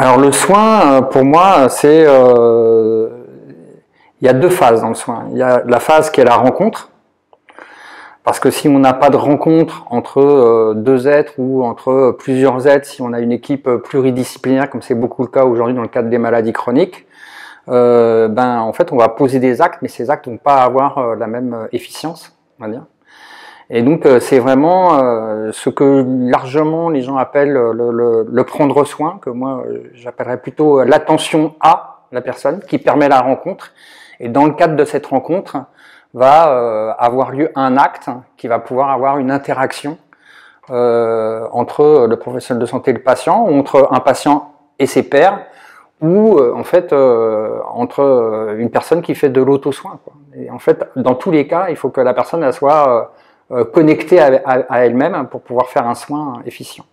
Alors le soin, pour moi, c'est il y a deux phases dans le soin. Il y a la phase qui est la rencontre, parce que si on n'a pas de rencontre entre euh, deux êtres ou entre plusieurs êtres, si on a une équipe pluridisciplinaire, comme c'est beaucoup le cas aujourd'hui dans le cadre des maladies chroniques, euh, ben en fait on va poser des actes, mais ces actes vont pas avoir euh, la même efficience, on va dire. Et donc c'est vraiment ce que largement les gens appellent le, le prendre soin, que moi j'appellerais plutôt l'attention à la personne, qui permet la rencontre. Et dans le cadre de cette rencontre, va euh, avoir lieu un acte qui va pouvoir avoir une interaction euh, entre le professionnel de santé et le patient, ou entre un patient et ses pairs, ou euh, en fait entre une personne qui fait de l'auto-soin. Et en fait, dans tous les cas, il faut que la personne elle soit connectée à elle-même pour pouvoir faire un soin efficient.